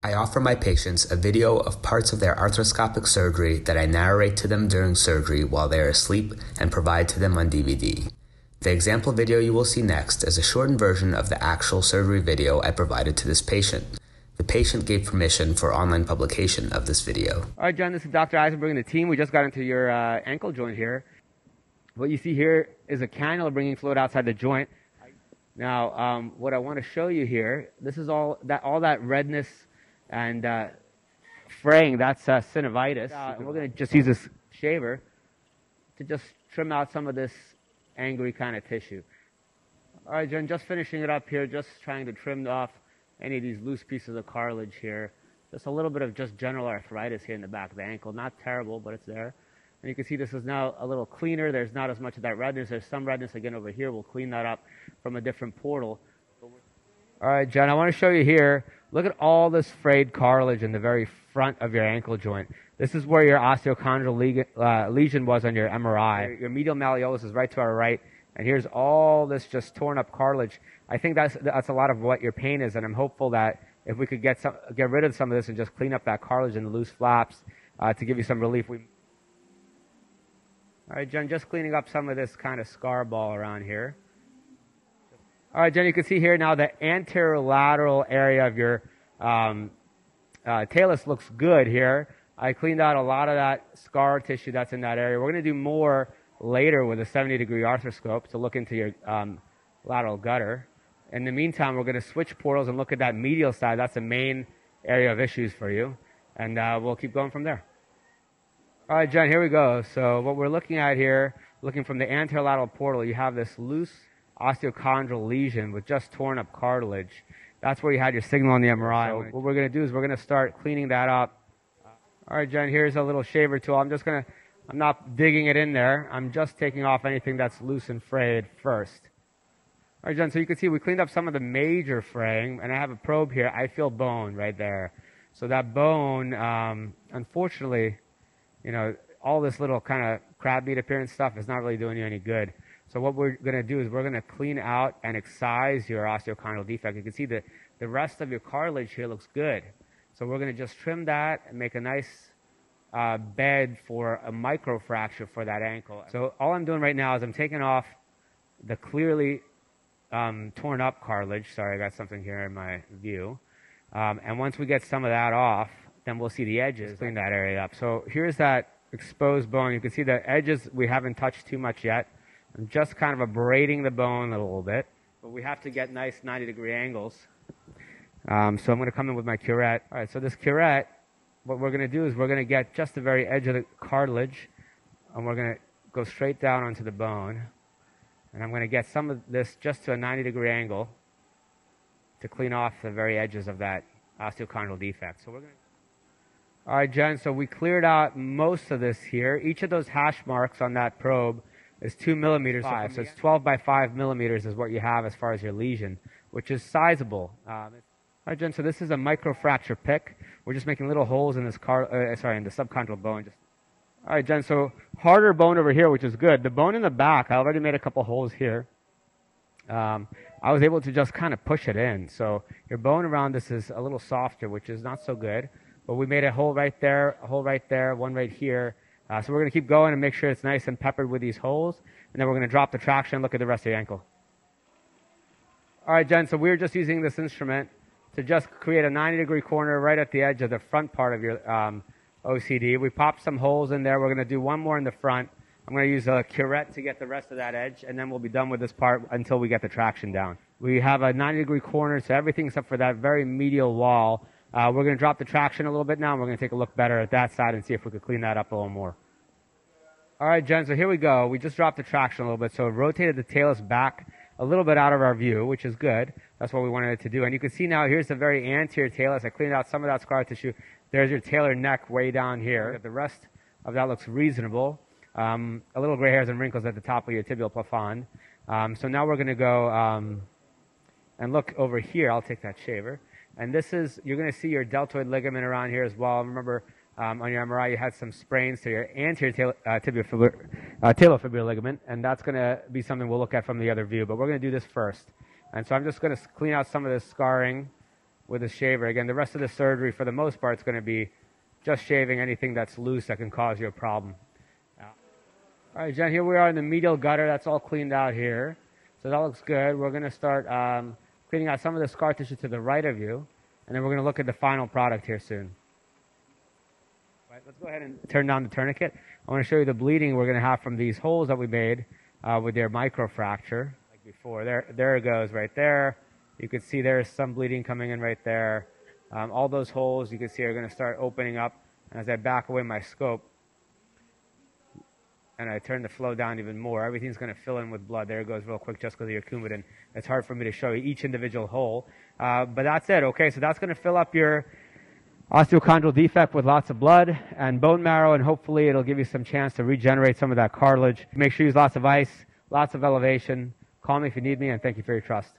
I offer my patients a video of parts of their arthroscopic surgery that I narrate to them during surgery while they are asleep and provide to them on DVD. The example video you will see next is a shortened version of the actual surgery video I provided to this patient. The patient gave permission for online publication of this video. All right, John, this is Dr. Ayzenberg and the team. We just got into your uh, ankle joint here. What you see here is a cannula bringing fluid outside the joint. Now, um, what I want to show you here, this is all that all that redness and uh, fraying, that's uh, synovitis. Uh, and we're going to just use this shaver to just trim out some of this angry kind of tissue. All right, Jen, just finishing it up here, just trying to trim off any of these loose pieces of cartilage here. Just a little bit of just general arthritis here in the back of the ankle. Not terrible, but it's there. And you can see this is now a little cleaner. There's not as much of that redness. There's some redness again over here. We'll clean that up from a different portal. All right, Jen, I want to show you here. Look at all this frayed cartilage in the very front of your ankle joint. This is where your osteochondral uh, lesion was on your MRI. Your medial malleolus is right to our right, and here's all this just torn up cartilage. I think that's that's a lot of what your pain is, and I'm hopeful that if we could get some get rid of some of this and just clean up that cartilage and the loose flaps uh, to give you some relief. We all right, Jen, just cleaning up some of this kind of scar ball around here. All right, Jen, you can see here now the anterolateral area of your um, uh, talus looks good here. I cleaned out a lot of that scar tissue that's in that area. We're going to do more later with a 70 degree arthroscope to look into your um, lateral gutter. In the meantime, we're going to switch portals and look at that medial side. That's the main area of issues for you. And uh, we'll keep going from there. All right, John, here we go. So what we're looking at here, looking from the anterolateral portal, you have this loose osteochondral lesion with just torn up cartilage. That's where you had your signal on the MRI. So what we're going to do is we're going to start cleaning that up. All right, Jen, here's a little shaver tool. I'm just going to, I'm not digging it in there. I'm just taking off anything that's loose and frayed first. All right, Jen, so you can see we cleaned up some of the major fraying, and I have a probe here. I feel bone right there. So that bone, um, unfortunately, you know, all this little kind of crab meat appearance stuff is not really doing you any good. So what we're going to do is we're going to clean out and excise your osteochondral defect. You can see the, the rest of your cartilage here looks good. So we're going to just trim that and make a nice uh, bed for a microfracture for that ankle. So all I'm doing right now is I'm taking off the clearly um, torn up cartilage. Sorry, I got something here in my view. Um, and once we get some of that off, then we'll see the edges, clean that area up. So here's that exposed bone. You can see the edges we haven't touched too much yet. I'm just kind of abrading the bone a little bit, but we have to get nice 90 degree angles. Um, so I'm going to come in with my curette. All right, so this curette, what we're going to do is we're going to get just the very edge of the cartilage, and we're going to go straight down onto the bone. And I'm going to get some of this just to a 90 degree angle to clean off the very edges of that osteochondral defect. So we're going to all right, Jen, so we cleared out most of this here. Each of those hash marks on that probe is two millimeters. Five, so it's 12 by 5 millimeters is what you have as far as your lesion, which is sizable. Um, all right, Jen, so this is a microfracture pick. We're just making little holes in this car, uh, sorry, in the subchondral bone. Just all right, Jen, so harder bone over here, which is good. The bone in the back, I already made a couple holes here. Um, I was able to just kind of push it in. So your bone around this is a little softer, which is not so good. But we made a hole right there, a hole right there, one right here. Uh, so we're going to keep going and make sure it's nice and peppered with these holes. And then we're going to drop the traction and look at the rest of the ankle. All right, Jen, so we're just using this instrument to just create a 90 degree corner right at the edge of the front part of your um, OCD. We popped some holes in there. We're going to do one more in the front. I'm going to use a curette to get the rest of that edge, and then we'll be done with this part until we get the traction down. We have a 90 degree corner, so everything except for that very medial wall uh, we're going to drop the traction a little bit now, and we're going to take a look better at that side and see if we could clean that up a little more. All right, Jen, so here we go. We just dropped the traction a little bit, so it rotated the talus back a little bit out of our view, which is good. That's what we wanted it to do. And you can see now, here's the very anterior talus. I cleaned out some of that scar tissue. There's your talar neck way down here. The rest of that looks reasonable. Um, a little gray hairs and wrinkles at the top of your tibial plafond. Um, so now we're going to go um, and look over here. I'll take that shaver. And this is, you're going to see your deltoid ligament around here as well. Remember, um, on your MRI, you had some sprains to your anterior tail, uh, tibiofibular, uh, talofibular ligament, and that's going to be something we'll look at from the other view. But we're going to do this first. And so I'm just going to clean out some of this scarring with a shaver. Again, the rest of the surgery, for the most part, is going to be just shaving anything that's loose that can cause you a problem. All right, Jen, here we are in the medial gutter. That's all cleaned out here. So that looks good. We're going to start um, cleaning out some of the scar tissue to the right of you, and then we're going to look at the final product here soon. All right, let's go ahead and turn down the tourniquet. I want to show you the bleeding we're going to have from these holes that we made uh, with their microfracture, like before. There, there it goes, right there. You can see there's some bleeding coming in right there. Um, all those holes you can see are going to start opening up. And as I back away my scope, and I turn the flow down even more, everything's going to fill in with blood. There it goes real quick just because of your Coumadin. It's hard for me to show you each individual hole. Uh, but that's it, okay? So that's going to fill up your osteochondral defect with lots of blood and bone marrow, and hopefully it'll give you some chance to regenerate some of that cartilage. Make sure you use lots of ice, lots of elevation. Call me if you need me, and thank you for your trust.